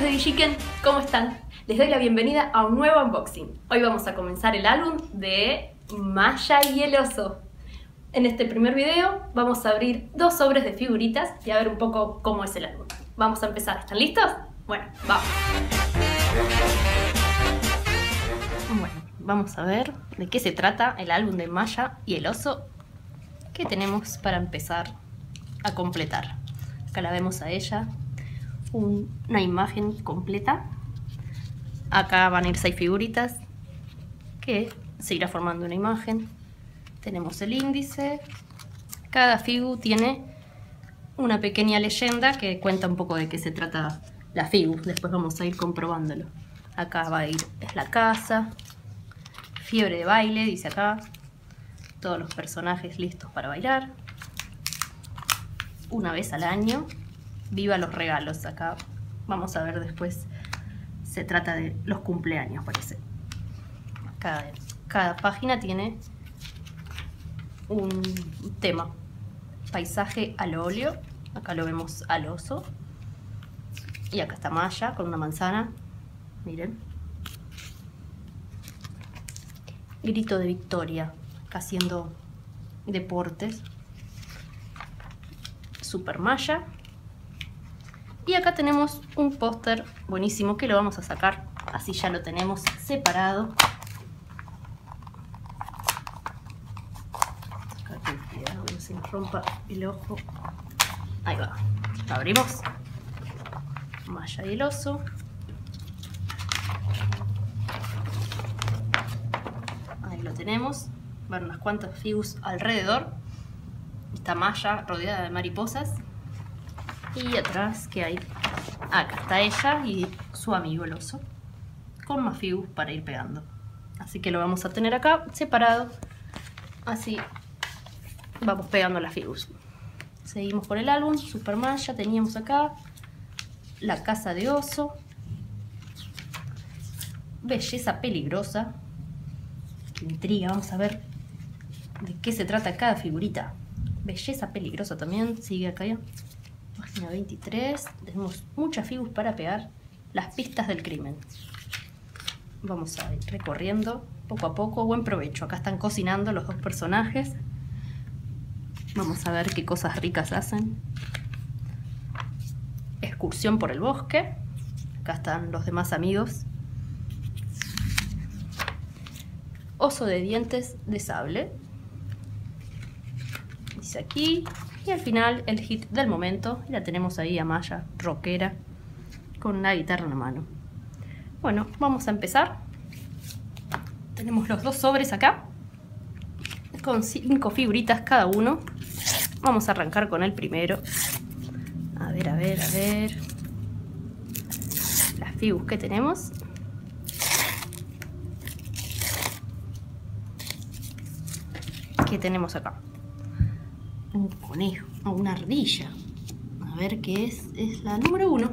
de Digiken, ¿cómo están? Les doy la bienvenida a un nuevo unboxing. Hoy vamos a comenzar el álbum de Maya y el oso. En este primer video vamos a abrir dos sobres de figuritas y a ver un poco cómo es el álbum. Vamos a empezar, ¿están listos? Bueno, vamos. Bueno, vamos a ver de qué se trata el álbum de Maya y el oso que tenemos para empezar a completar. Acá la vemos a ella una imagen completa. Acá van a ir seis figuritas que se irá formando una imagen. Tenemos el índice. Cada figu tiene una pequeña leyenda que cuenta un poco de qué se trata la figu. Después vamos a ir comprobándolo. Acá va a ir, es la casa. Fiebre de baile, dice acá. Todos los personajes listos para bailar. Una vez al año viva los regalos. Acá vamos a ver después, se trata de los cumpleaños, parece. Cada, cada página tiene un tema. Paisaje al óleo, acá lo vemos al oso. Y acá está Maya con una manzana, miren. Grito de victoria, acá haciendo deportes. Super Maya y acá tenemos un póster buenísimo que lo vamos a sacar, así ya lo tenemos separado. No nos rompa el ojo. Ahí va. Lo abrimos. Maya y el oso. Ahí lo tenemos. Van unas cuantas figus alrededor. Esta malla rodeada de mariposas. Y atrás, ¿qué hay? Acá está ella y su amigo el oso. Con más fibus para ir pegando. Así que lo vamos a tener acá separado. Así vamos pegando las fibus. Seguimos por el álbum. Superman ya teníamos acá. La casa de oso. Belleza peligrosa. Qué intriga. Vamos a ver de qué se trata cada figurita. Belleza peligrosa también. Sigue acá ya. 23. Tenemos muchas figuras para pegar las pistas del crimen. Vamos a ir recorriendo poco a poco. Buen provecho. Acá están cocinando los dos personajes. Vamos a ver qué cosas ricas hacen. Excursión por el bosque. Acá están los demás amigos. Oso de dientes de sable. Dice aquí, y al final el hit del momento, la tenemos ahí a Maya, rockera, con una guitarra en la mano. Bueno, vamos a empezar. Tenemos los dos sobres acá, con cinco figuritas cada uno. Vamos a arrancar con el primero. A ver, a ver, a ver. Las figus que tenemos. ¿Qué tenemos acá? Un conejo o una ardilla. A ver qué es. Es la número uno.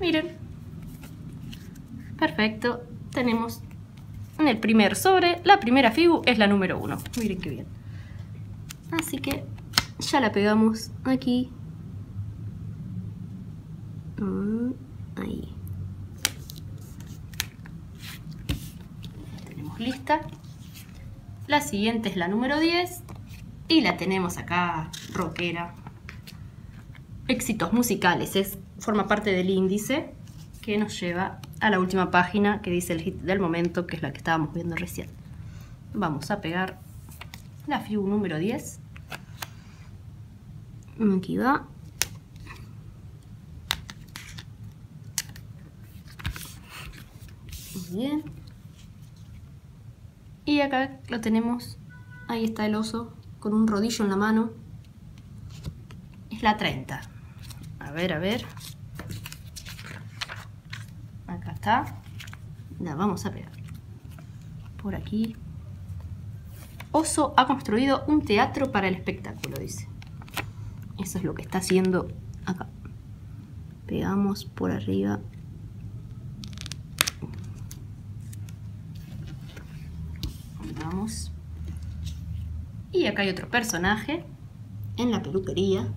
Miren. Perfecto. Tenemos en el primer sobre. La primera figu es la número uno. Miren qué bien. Así que ya la pegamos aquí. Mm, ahí. tenemos lista. La siguiente es la número 10 y la tenemos acá, rockera. Éxitos musicales, es, forma parte del índice que nos lleva a la última página que dice el hit del momento, que es la que estábamos viendo recién. Vamos a pegar la FIU número 10. Aquí va. Bien. Y acá lo tenemos. Ahí está el oso con un rodillo en la mano. Es la 30. A ver, a ver. Acá está. La vamos a pegar. Por aquí. Oso ha construido un teatro para el espectáculo, dice. Eso es lo que está haciendo acá. Pegamos por arriba. Vamos. Y acá hay otro personaje en la peluquería,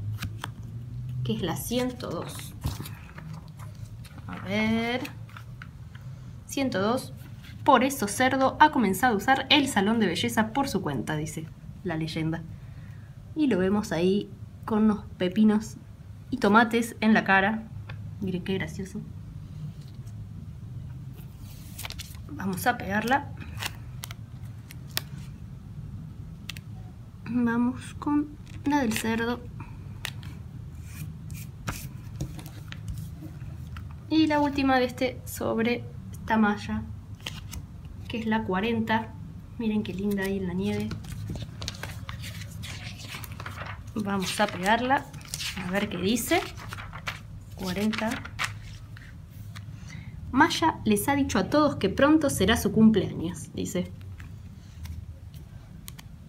que es la 102. A ver. 102. Por eso Cerdo ha comenzado a usar el salón de belleza por su cuenta, dice la leyenda. Y lo vemos ahí con unos pepinos y tomates en la cara. Miren qué gracioso. Vamos a pegarla. Vamos con la del cerdo. Y la última de este sobre esta malla, que es la 40. Miren qué linda ahí en la nieve. Vamos a pegarla, a ver qué dice. 40. Maya les ha dicho a todos que pronto será su cumpleaños, dice.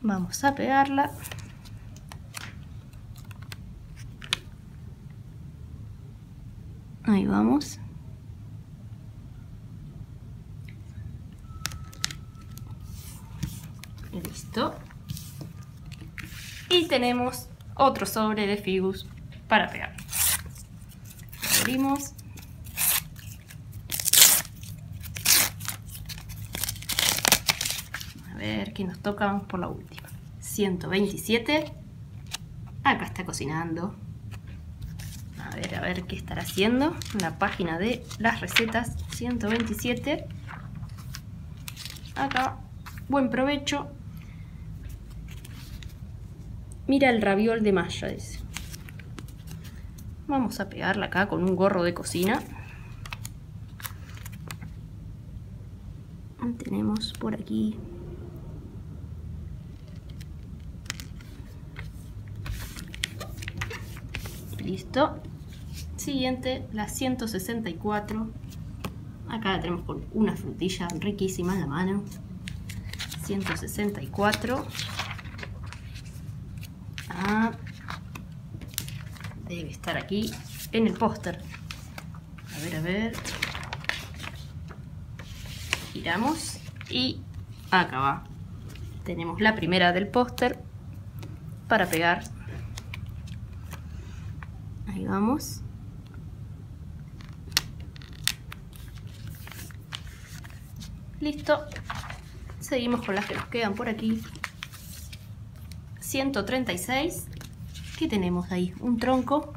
Vamos a pegarla. Ahí vamos. Listo. Y tenemos otro sobre de Figus para pegar. Abrimos. A ver qué nos toca por la última. 127. Acá está cocinando. A ver, a ver qué estará haciendo. La página de las recetas 127. Acá, buen provecho. Mira el raviol de malla, dice. Vamos a pegarla acá con un gorro de cocina. Tenemos por aquí listo siguiente la 164 acá la tenemos con una frutilla riquísima en la mano 164 Ah, debe estar aquí en el póster. A ver, a ver. Giramos y acá va. Tenemos la primera del póster para pegar. Ahí vamos. Listo. Seguimos con las que nos quedan por aquí. 136. ¿Qué tenemos ahí? Un tronco.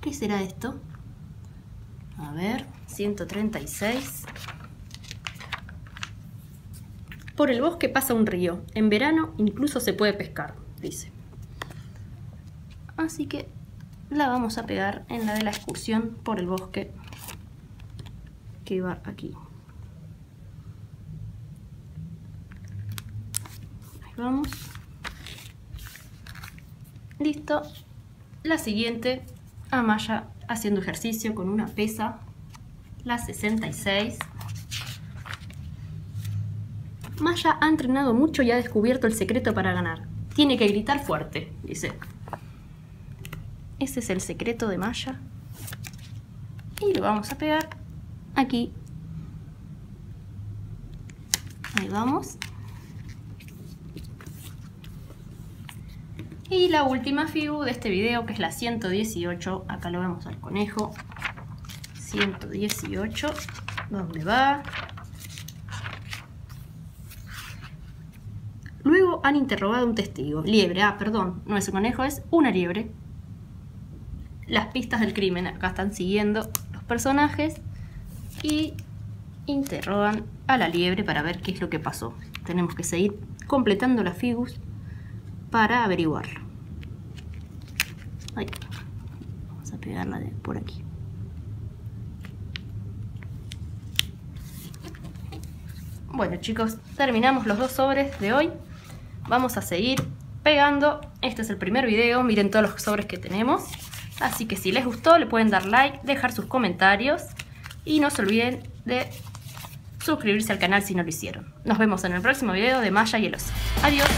¿Qué será esto? A ver, 136. Por el bosque pasa un río. En verano incluso se puede pescar, dice. Así que la vamos a pegar en la de la excursión por el bosque que va aquí. Ahí vamos. Listo. La siguiente, Amaya haciendo ejercicio con una pesa. La 66. Maya ha entrenado mucho y ha descubierto el secreto para ganar. Tiene que gritar fuerte, dice. Ese es el secreto de Maya. Y lo vamos a pegar aquí. Ahí vamos. Y la última figu de este video, que es la 118, acá lo vemos al conejo. 118, ¿dónde va? Luego han interrogado un testigo. Liebre, ah, perdón, no es un conejo, es una liebre. Las pistas del crimen, acá están siguiendo los personajes y interrogan a la liebre para ver qué es lo que pasó. Tenemos que seguir completando las figus para averiguarlo. Vamos a pegarla de por aquí. Bueno chicos, terminamos los dos sobres de hoy. Vamos a seguir pegando. Este es el primer video, miren todos los sobres que tenemos. Así que si les gustó le pueden dar like, dejar sus comentarios y no se olviden de suscribirse al canal si no lo hicieron. Nos vemos en el próximo video de Maya y el oso. Adiós.